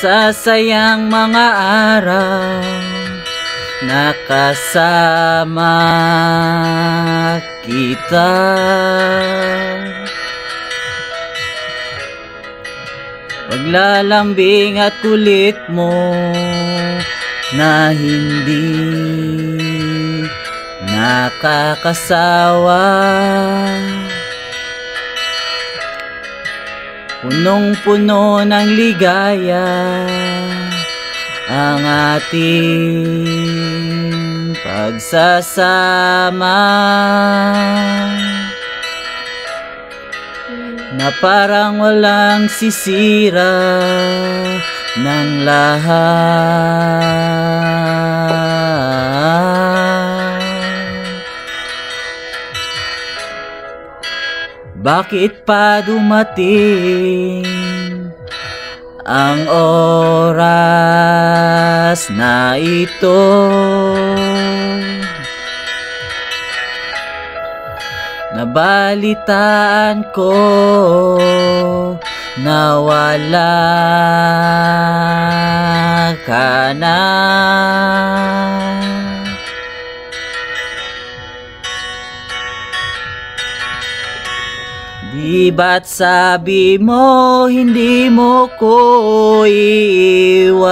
Masasayang mga araw Nakasama kita. Paglalambing at kulit mo Na hindi nakakasawa Punong-puno ng ligaya ang ating pagsasama na parang walang sisira ng lahat. Bakit pa dumating ang oras na ito? Nabalitaan ko na wala ka na. Di ba't sabi mo hindi mo ko iiwan?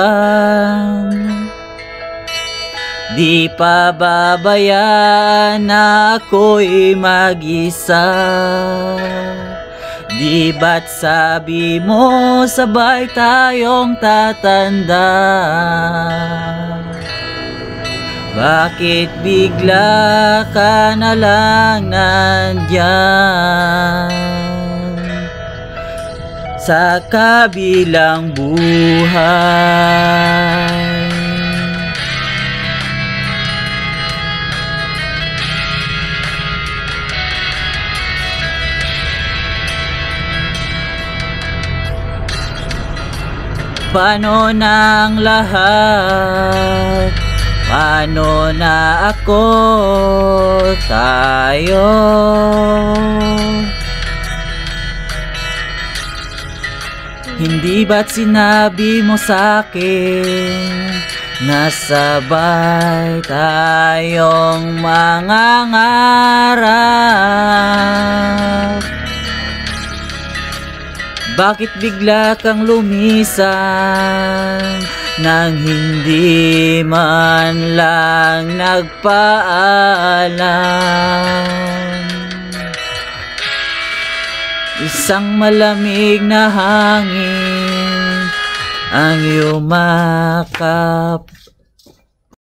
Di pa babayaan na ako'y mag-isa? Di ba't sabi mo sabay tayong tatanda? Bakit bigla ka na lang nandyan Sa kabilang buhay Paano ang lahat? Paano na ako tayo? Hindi ba't sinabi mo sa akin Nasabay tayong mangangarap bakit bigla kang lumisan nang hindi man lang nagpaalam? Isang malamig na hangin ang yumakap